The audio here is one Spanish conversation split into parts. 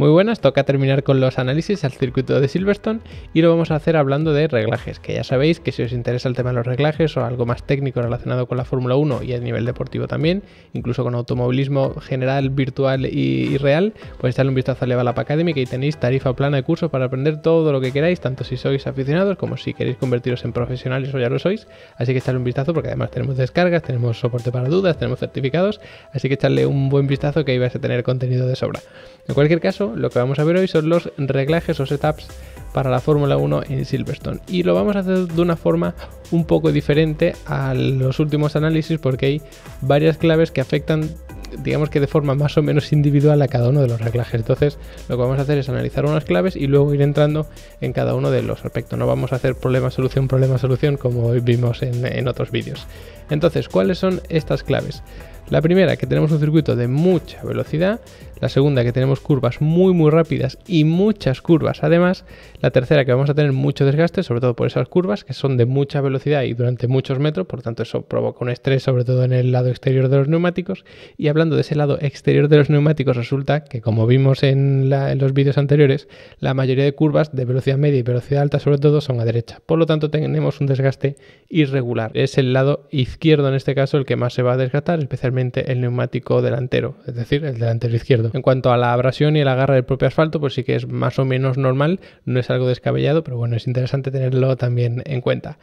Muy buenas, toca terminar con los análisis al circuito de Silverstone y lo vamos a hacer hablando de reglajes, que ya sabéis que si os interesa el tema de los reglajes o algo más técnico relacionado con la Fórmula 1 y a nivel deportivo también, incluso con automovilismo general, virtual y, real, pues echarle un vistazo a Level Up Academy que ahí tenéis tarifa plana de curso para aprender todo lo que queráis, tanto si sois aficionados como si queréis convertiros en profesionales o ya lo sois, así que echarle un vistazo porque además tenemos descargas, tenemos soporte para dudas, tenemos certificados, así que echarle un buen vistazo que ahí vais a tener contenido de sobra. En cualquier caso, lo que vamos a ver hoy son los reglajes o setups para la Fórmula 1 en Silverstone. Y lo vamos a hacer de una forma un poco diferente a los últimos análisis porque hay varias claves que afectan digamos que de forma más o menos individual a cada uno de los reglajes. Entonces, lo que vamos a hacer es analizar unas claves y luego ir entrando en cada uno de los aspectos. No vamos a hacer problema-solución, problema-solución como vimos en otros vídeos. Entonces, ¿cuáles son estas claves? La primera, que tenemos un circuito de mucha velocidad. La segunda, que tenemos curvas muy muy rápidas y muchas curvas además. La tercera, que vamos a tener mucho desgaste, sobre todo por esas curvas, que son de mucha velocidad y durante muchos metros, por tanto eso provoca un estrés sobre todo en el lado exterior de los neumáticos. Y hablando de ese lado exterior de los neumáticos, resulta que como vimos en, los vídeos anteriores, la mayoría de curvas de velocidad media y velocidad alta sobre todo son a derecha. Por lo tanto tenemos un desgaste irregular. Es el lado izquierdo en este caso el que más se va a desgastar, especialmente el neumático delantero, es decir, el delantero izquierdo. En cuanto a la abrasión y el agarre del propio asfalto, pues sí que es más o menos normal, no es algo descabellado, pero bueno, es interesante tenerlo también en cuenta.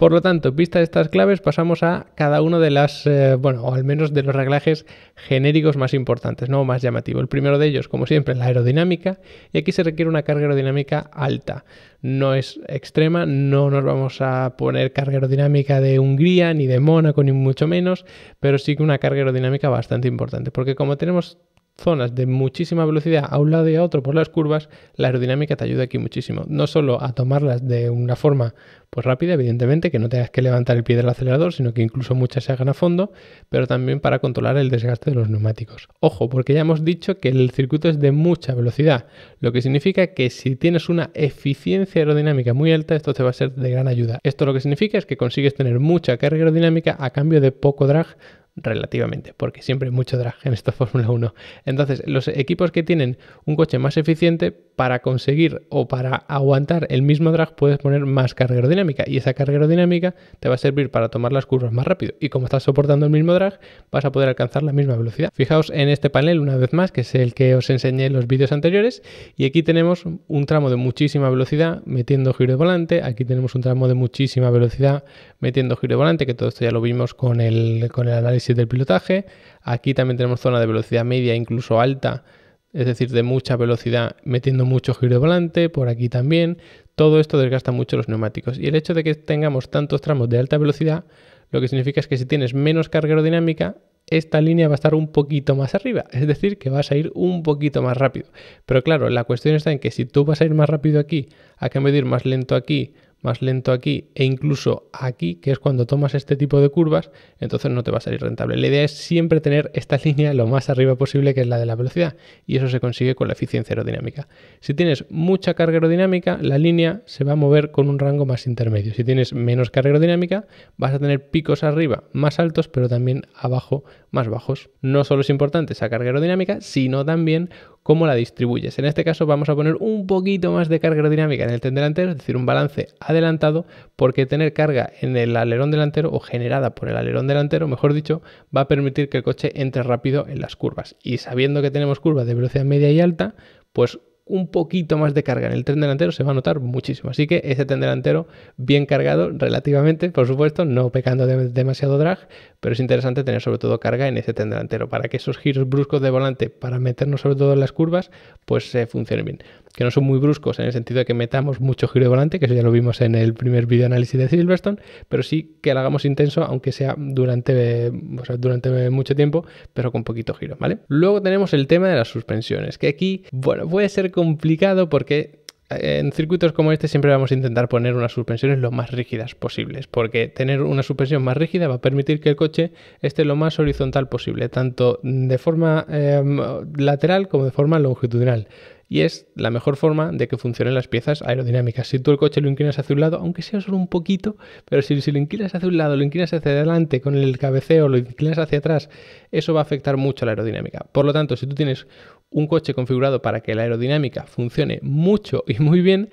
Por lo tanto, vista estas claves, pasamos a cada uno de las, eh, bueno, o al menos de los reglajes genéricos más importantes, ¿no? Más llamativo. El primero de ellos, como siempre, la aerodinámica, y aquí se requiere una carga aerodinámica alta. No es extrema, no nos vamos a poner carga aerodinámica de Hungría, ni de Mónaco, ni mucho menos, pero sí que una carga aerodinámica bastante importante, porque como tenemos zonas de muchísima velocidad a un lado y a otro por las curvas, la aerodinámica te ayuda aquí muchísimo. No solo a tomarlas de una forma pues rápida, evidentemente, que no tengas que levantar el pie del acelerador, sino que incluso muchas se hagan a fondo, pero también para controlar el desgaste de los neumáticos. Ojo, porque ya hemos dicho que el circuito es de mucha velocidad, lo que significa que si tienes una eficiencia aerodinámica muy alta, esto te va a ser de gran ayuda. Esto lo que significa es que consigues tener mucha carga aerodinámica a cambio de poco drag relativamente, porque siempre hay mucho drag en esta Fórmula 1. Entonces, los equipos que tienen un coche más eficiente, para conseguir o para aguantar el mismo drag, puedes poner más carga aerodinámica y esa carga aerodinámica te va a servir para tomar las curvas más rápido. Y como estás soportando el mismo drag, vas a poder alcanzar la misma velocidad. Fijaos en este panel una vez más, que es el que os enseñé en los vídeos anteriores, y aquí tenemos un tramo de muchísima velocidad metiendo giro de volante, aquí tenemos un tramo de muchísima velocidad metiendo giro de volante, que todo esto ya lo vimos con el, con el análisis del pilotaje. Aquí también tenemos zona de velocidad media, incluso alta, es decir, de mucha velocidad, metiendo mucho giro de volante, por aquí también. Todo esto desgasta mucho los neumáticos. Y el hecho de que tengamos tantos tramos de alta velocidad, lo que significa es que si tienes menos carga aerodinámica, esta línea va a estar un poquito más arriba, es decir, que vas a ir un poquito más rápido. Pero claro, la cuestión está en que si tú vas a ir más rápido aquí, a cambio de ir más lento aquí, más lento aquí e incluso aquí, que es cuando tomas este tipo de curvas, entonces no te va a salir rentable. La idea es siempre tener esta línea lo más arriba posible, que es la de la velocidad, y eso se consigue con la eficiencia aerodinámica. Si tienes mucha carga aerodinámica, la línea se va a mover con un rango más intermedio. Si tienes menos carga aerodinámica, vas a tener picos arriba más altos, pero también abajo más bajos. No solo es importante esa carga aerodinámica, sino también cómo la distribuyes. En este caso vamos a poner un poquito más de carga aerodinámica en el tren delantero, es decir, un balance adelantado, porque tener carga en el alerón delantero o generada por el alerón delantero, mejor dicho, va a permitir que el coche entre rápido en las curvas. Y sabiendo que tenemos curvas de velocidad media y alta, pues un poquito más de carga en el tren delantero se va a notar muchísimo. Así que ese tren delantero bien cargado relativamente, por supuesto, no pecando de demasiado drag, pero es interesante tener sobre todo carga en ese tren delantero para que esos giros bruscos de volante para meternos sobre todo en las curvas pues se funcionen bien que no son muy bruscos en el sentido de que metamos mucho giro de volante, que eso ya lo vimos en el primer video análisis de Silverstone, pero sí que lo hagamos intenso, aunque sea durante, durante mucho tiempo, pero con poquito giro, ¿vale? Luego tenemos el tema de las suspensiones, que aquí, puede ser complicado porque en circuitos como este siempre vamos a intentar poner unas suspensiones lo más rígidas posibles, porque tener una suspensión más rígida va a permitir que el coche esté lo más horizontal posible, tanto de forma em, lateral como de forma longitudinal y es la mejor forma de que funcionen las piezas aerodinámicas. Si tú el coche lo inclinas hacia un lado, aunque sea solo un poquito, pero si, lo inclinas hacia un lado, lo inclinas hacia adelante con el cabeceo, lo inclinas hacia atrás, eso va a afectar mucho a la aerodinámica. Por lo tanto, si tú tienes un coche configurado para que la aerodinámica funcione mucho y muy bien,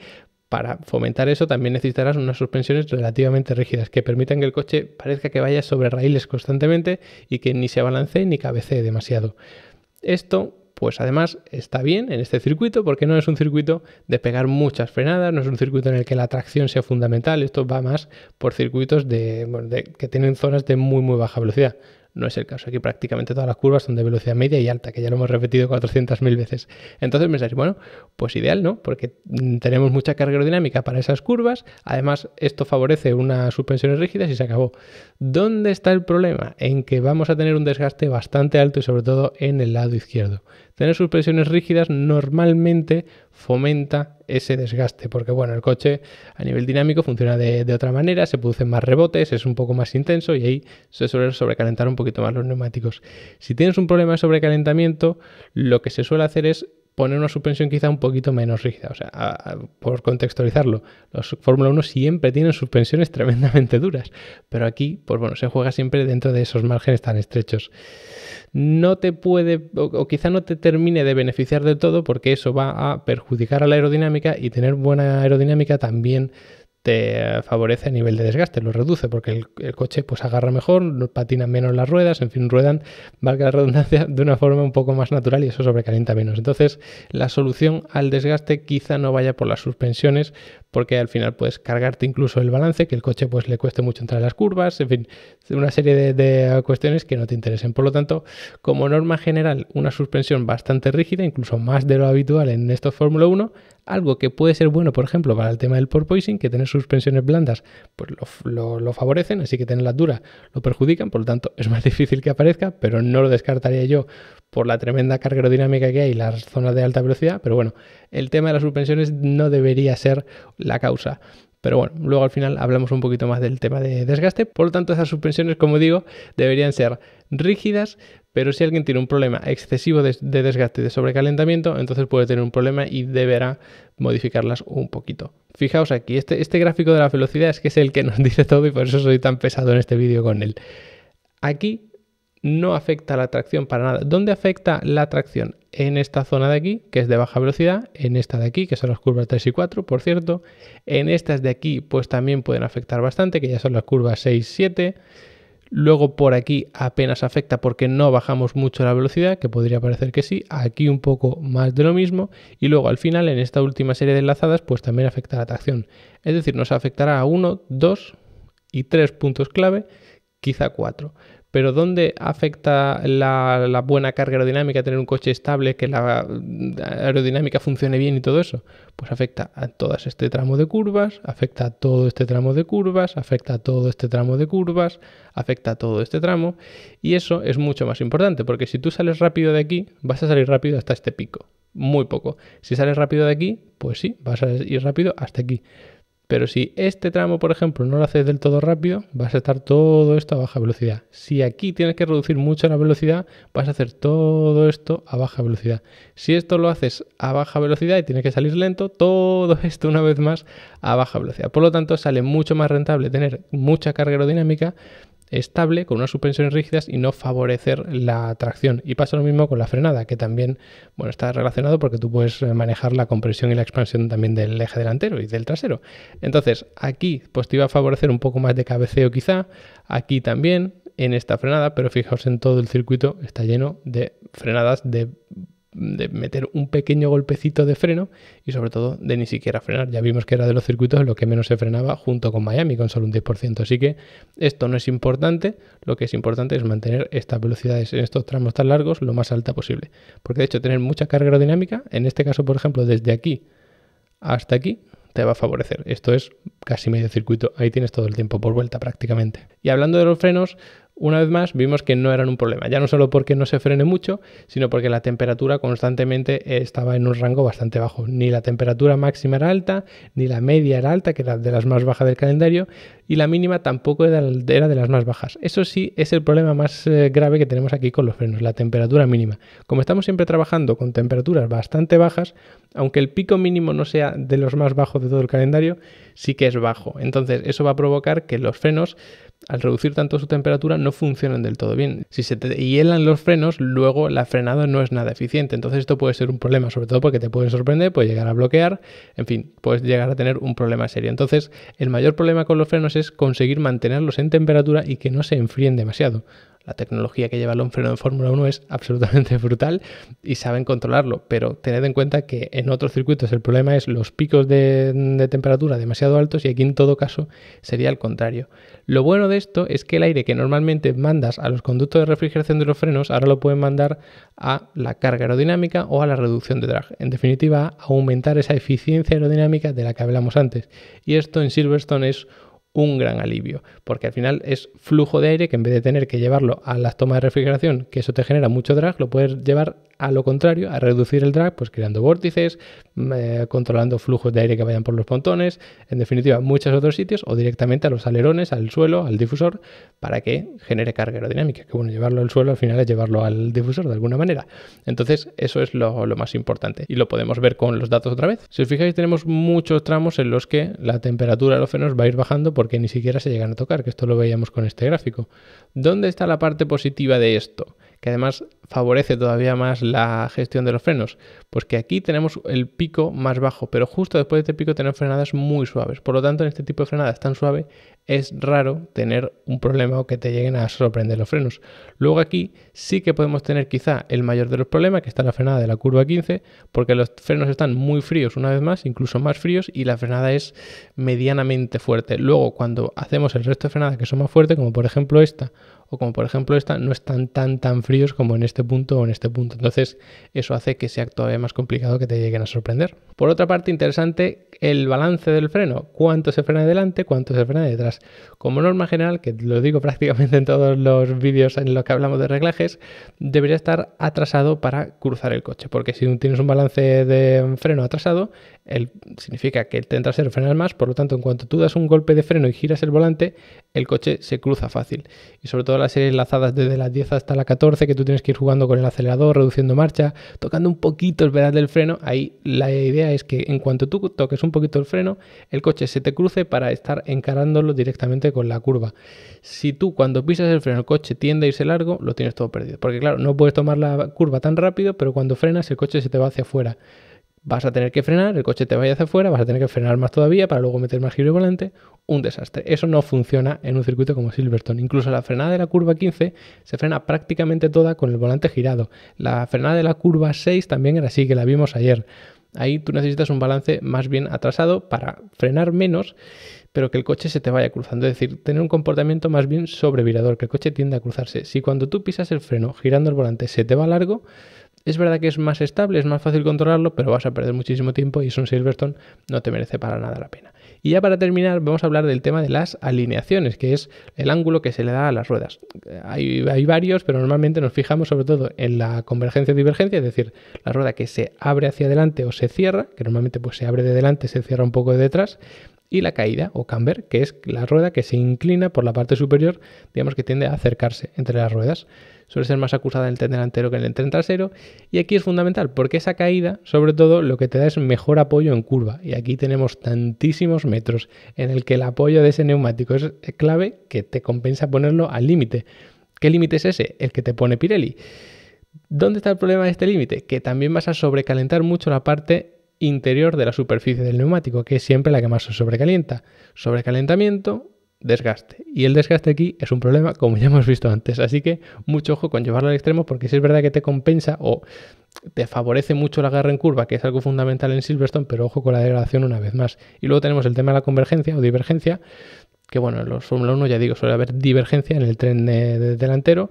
para fomentar eso también necesitarás unas suspensiones relativamente rígidas que permitan que el coche parezca que vaya sobre raíles constantemente y que ni se balancee ni cabecee demasiado. Esto pues además está bien en este circuito porque no es un circuito de pegar muchas frenadas, no es un circuito en el que la tracción sea fundamental, esto va más por circuitos que tienen zonas de muy muy baja velocidad. No es el caso. Aquí prácticamente todas las curvas son de velocidad media y alta, que ya lo hemos repetido 400.000 veces. Entonces me pensáis, bueno, pues ideal, ¿no? Porque mm, tenemos mucha carga aerodinámica para esas curvas. Además, esto favorece unas suspensiones rígidas y se acabó. ¿Dónde está el problema? En que vamos a tener un desgaste bastante alto y sobre todo en el lado izquierdo. Tener suspensiones rígidas normalmente fomenta ese desgaste, porque bueno, el coche a nivel dinámico funciona de, otra manera, se producen más rebotes, es un poco más intenso y ahí se suele sobrecalentar un poquito más los neumáticos. Si tienes un problema de sobrecalentamiento, lo que se suele hacer es poner una suspensión quizá un poquito menos rígida. O sea, por contextualizarlo, los Fórmula 1 siempre tienen suspensiones tremendamente duras, pero aquí, pues bueno, se juega siempre dentro de esos márgenes tan estrechos. No te puede, o, quizá no te termine de beneficiar de todo, porque eso va a perjudicar a la aerodinámica y tener buena aerodinámica también te favorece a nivel de desgaste, lo reduce porque el, coche pues agarra mejor, patina menos las ruedas, en fin, ruedan, valga la redundancia, de una forma un poco más natural y eso sobrecalienta menos. Entonces, la solución al desgaste quizá no vaya por las suspensiones, porque al final puedes cargarte incluso el balance, que el coche pues le cueste mucho entrar en las curvas, en fin, una serie de, de, cuestiones que no te interesen. Por lo tanto, como norma general, una suspensión bastante rígida, incluso más de lo habitual en estos Fórmula 1, algo que puede ser bueno, por ejemplo, para el tema del porpoising, que tener suspensiones blandas pues lo, favorecen, así que tenerlas duras lo perjudican, por lo tanto es más difícil que aparezca, pero no lo descartaría yo por la tremenda carga aerodinámica que hay y las zonas de alta velocidad, pero bueno, el tema de las suspensiones no debería ser la causa. Pero bueno, luego al final hablamos un poquito más del tema de desgaste. Por lo tanto, esas suspensiones, como digo, deberían ser rígidas, pero si alguien tiene un problema excesivo de, desgaste y de sobrecalentamiento, entonces puede tener un problema y deberá modificarlas un poquito. Fijaos aquí, este, este gráfico de la velocidad es que es el que nos dice todo y por eso soy tan pesado en este vídeo con él. Aquí no afecta la tracción para nada. ¿Dónde afecta la tracción? En esta zona de aquí, que es de baja velocidad, en esta de aquí, que son las curvas 3 y 4, por cierto, en estas de aquí, pues también pueden afectar bastante, que ya son las curvas 6 y 7, Luego por aquí apenas afecta porque no bajamos mucho la velocidad, que podría parecer que sí. Aquí un poco más de lo mismo. Y luego al final, en esta última serie de enlazadas, pues también afecta la tracción. Es decir, nos afectará a uno, dos y tres puntos clave, quizá cuatro. Pero ¿dónde afecta la, buena carga aerodinámica, tener un coche estable, que la aerodinámica funcione bien y todo eso? Pues afecta a todo este tramo de curvas, afecta a todo este tramo de curvas, afecta a todo este tramo de curvas, afecta a todo este tramo. Y eso es mucho más importante, porque si tú sales rápido de aquí, vas a salir rápido hasta este pico. Muy poco. Si sales rápido de aquí, pues sí, vas a ir rápido hasta aquí. Pero si este tramo, por ejemplo, no lo haces del todo rápido, vas a estar todo esto a baja velocidad. Si aquí tienes que reducir mucho la velocidad, vas a hacer todo esto a baja velocidad. Si esto lo haces a baja velocidad y tienes que salir lento, todo esto una vez más a baja velocidad. Por lo tanto, sale mucho más rentable tener mucha carga aerodinámica estable con unas suspensiones rígidas y no favorecer la tracción. Y pasa lo mismo con la frenada, que también bueno, está relacionado porque tú puedes manejar la compresión y la expansión también del eje delantero y del trasero. Entonces, aquí pues te iba a favorecer un poco más de cabeceo quizá, aquí también en esta frenada, pero fijaos en todo el circuito está lleno de frenadas de de meter un pequeño golpecito de freno y sobre todo de ni siquiera frenar. Ya vimos que era de los circuitos lo que menos se frenaba junto con Miami con solo un 10%. Así que esto no es importante, lo que es importante es mantener estas velocidades en estos tramos tan largos lo más alta posible. Porque de hecho tener mucha carga aerodinámica, en este caso por ejemplo desde aquí hasta aquí, te va a favorecer. Esto es casi medio circuito, ahí tienes todo el tiempo por vuelta prácticamente. Y hablando de los frenos, una vez más vimos que no eran un problema, ya no solo porque no se frene mucho, sino porque la temperatura constantemente estaba en un rango bastante bajo. Ni la temperatura máxima era alta, ni la media era alta, que era de las más bajas del calendario, y la mínima tampoco era de las más bajas. Eso sí es el problema más eh, grave que tenemos aquí con los frenos, la temperatura mínima. Como estamos siempre trabajando con temperaturas bastante bajas, aunque el pico mínimo no sea de los más bajos de todo el calendario, sí que es bajo. Entonces eso va a provocar que los frenos al reducir tanto su temperatura no funcionan del todo bien. Si se te hielan los frenos, luego la frenada no es nada eficiente. Entonces esto puede ser un problema, sobre todo porque te puede sorprender, puede llegar a bloquear, en fin, puedes llegar a tener un problema serio. Entonces el mayor problema con los frenos es conseguir mantenerlos en temperatura y que no se enfríen demasiado. La tecnología que lleva el freno de Fórmula 1 es absolutamente brutal y saben controlarlo, pero tened en cuenta que en otros circuitos el problema es los picos de, de, temperatura demasiado altos y aquí en todo caso sería el contrario. Lo bueno de esto es que el aire que normalmente mandas a los conductos de refrigeración de los frenos ahora lo pueden mandar a la carga aerodinámica o a la reducción de drag. En definitiva, aumentar esa eficiencia aerodinámica de la que hablamos antes. Y esto en Silverstone es un gran alivio, porque al final es flujo de aire que en vez de tener que llevarlo a las tomas de refrigeración, que eso te genera mucho drag, lo puedes llevar a lo contrario, a reducir el drag, pues creando vórtices, mm, eh, controlando flujos de aire que vayan por los pontones, en definitiva, muchos otros sitios, o directamente a los alerones, al suelo, al difusor, para que genere carga aerodinámica. Que bueno, llevarlo al suelo al final es llevarlo al difusor de alguna manera. Entonces, eso es lo, lo más importante. Y lo podemos ver con los datos otra vez. Si os fijáis, tenemos muchos tramos en los que la temperatura de los frenos va a ir bajando porque ni siquiera se llegan a tocar, que esto lo veíamos con este gráfico. ¿Dónde está la parte positiva de esto? que además favorece todavía más la gestión de los frenos? Pues que aquí tenemos el pico más bajo, pero justo después de este pico tenemos frenadas muy suaves. Por lo tanto, en este tipo de frenadas tan suave es raro tener un problema o que te lleguen a sorprender los frenos. Luego aquí sí que podemos tener quizá el mayor de los problemas, que está la frenada de la curva 15, porque los frenos están muy fríos una vez más, incluso más fríos, y la frenada es medianamente fuerte. Luego, cuando hacemos el resto de frenadas que son más fuertes, como por ejemplo esta o como por ejemplo esta, no están tan tan fríos como en este punto o en este punto. Entonces eso hace que sea todavía más complicado que te lleguen a sorprender. Por otra parte, interesante el balance del freno. Cuánto se frena delante, cuánto se frena detrás. Como norma general, que lo digo prácticamente en todos los vídeos en los que hablamos de reglajes, debería estar atrasado para cruzar el coche. Porque si tienes un balance de freno atrasado, significa que el tren trasero frena más, por lo tanto, en cuanto tú das un golpe de freno y giras el volante, el coche se cruza fácil. Y sobre todo las series enlazadas desde la 10 hasta la 14, que tú tienes que ir jugando con el acelerador, reduciendo marcha, tocando un poquito el pedal del freno, ahí la idea es que en cuanto tú toques un poquito el freno, el coche se te cruce para estar encarándolo directamente con la curva. Si tú cuando pisas el freno el coche tiende a irse largo, lo tienes todo perdido. Porque claro, no puedes tomar la curva tan rápido, pero cuando frenas el coche se te va hacia afuera vas a tener que frenar, el coche te vaya hacia afuera, vas a tener que frenar más todavía para luego meter más giro de volante, un desastre. Eso no funciona en un circuito como Silverstone. Incluso la frenada de la curva 15 se frena prácticamente toda con el volante girado. La frenada de la curva 6 también era así, que la vimos ayer. Ahí tú necesitas un balance más bien atrasado para frenar menos, pero que el coche se te vaya cruzando. Es decir, tener un comportamiento más bien sobrevirador, que el coche tiende a cruzarse. Si cuando tú pisas el freno girando el volante se te va largo, es verdad que es más estable, es más fácil controlarlo, pero vas a perder muchísimo tiempo y eso en Silverstone no te merece para nada la pena. Y ya para terminar, vamos a hablar del tema de las alineaciones, que es el ángulo que se le da a las ruedas. Hay, varios, pero normalmente nos fijamos sobre todo en la convergencia o divergencia, es decir, la rueda que se abre hacia adelante o se cierra, que normalmente pues se abre de delante, se cierra un poco de detrás, y la caída o camber, que es la rueda que se inclina por la parte superior, digamos que tiende a acercarse entre las ruedas suele ser más acusada en el tren delantero que en el tren trasero. Y aquí es fundamental, porque esa caída, sobre todo, lo que te da es mejor apoyo en curva. Y aquí tenemos tantísimos metros en el que el apoyo de ese neumático es clave que te compensa ponerlo al límite. ¿Qué límite es ese? El que te pone Pirelli. ¿Dónde está el problema de este límite? Que también vas a sobrecalentar mucho la parte interior de la superficie del neumático, que es siempre la que más se sobrecalienta. Sobrecalentamiento, desgaste. Y el desgaste aquí es un problema, como ya hemos visto antes. Así que mucho ojo con llevarlo al extremo, porque si es verdad que te compensa o te favorece mucho la agarre en curva, que es algo fundamental en Silverstone, pero ojo con la degradación una vez más. Y luego tenemos el tema de la convergencia o divergencia, que bueno, en los Fórmula 1 ya digo, suele haber divergencia en el tren delantero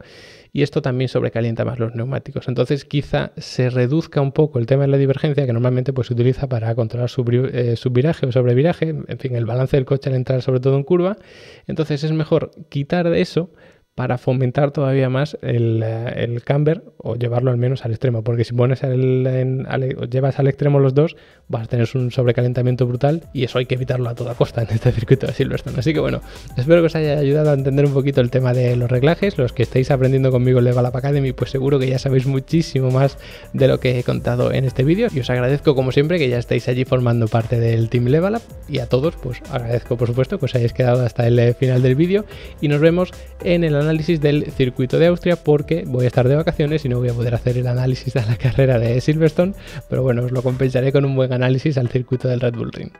y esto también sobrecalienta más los neumáticos. Entonces quizá se reduzca un poco el tema de la divergencia que normalmente pues, se utiliza para controlar su, eh, subviraje o sobreviraje, en fin, el balance del coche al entrar sobre todo en curva. Entonces es mejor quitar de eso para fomentar todavía más el, el camber o llevarlo al menos al extremo, porque si pones el, llevas al extremo los dos, vas a tener un sobrecalentamiento brutal y eso hay que evitarlo a toda costa en este circuito de Silverstone. Así que bueno, espero que os haya ayudado a entender un poquito el tema de los reglajes. Los que estáis aprendiendo conmigo en Level Up Academy, pues seguro que ya sabéis muchísimo más de lo que he contado en este vídeo y os agradezco como siempre que ya estáis allí formando parte del Team Level Up y a todos pues agradezco por supuesto que os hayáis quedado hasta el final del vídeo y nos vemos en el análisis del circuito de Austria porque voy a estar de vacaciones y no voy a poder hacer el análisis de la carrera de Silverstone, pero bueno, os lo compensaré con un buen análisis al circuito del Red Bull Ring.